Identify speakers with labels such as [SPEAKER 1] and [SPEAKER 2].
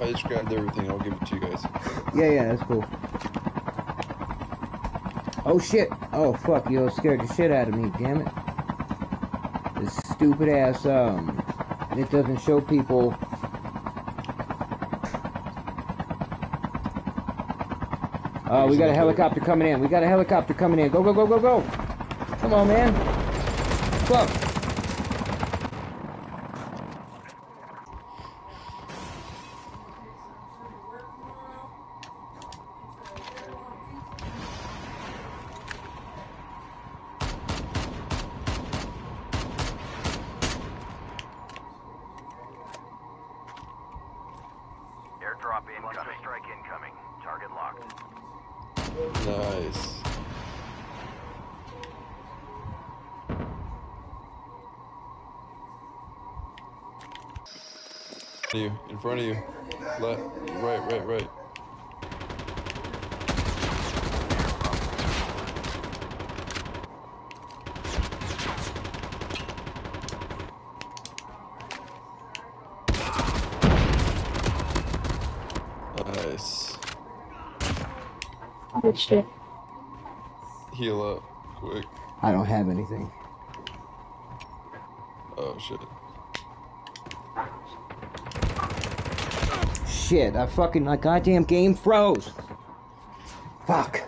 [SPEAKER 1] I just grabbed everything. I'll give it to you guys.
[SPEAKER 2] Yeah, yeah, that's cool. Oh shit! Oh fuck! You scared the shit out of me. Damn it! This stupid ass um, it doesn't show people. Oh, we got a helicopter coming in. We got a helicopter coming in. Go, go, go, go, go! Come on, man. Fuck.
[SPEAKER 3] Airdrop incoming. Strike incoming. Target locked.
[SPEAKER 1] Nice. You in front of you. Left, right, right, right. Nice.
[SPEAKER 4] Oh shit.
[SPEAKER 1] Heal up, quick.
[SPEAKER 2] I don't have anything.
[SPEAKER 1] Oh shit.
[SPEAKER 2] Shit! I fucking my goddamn game froze. Fuck.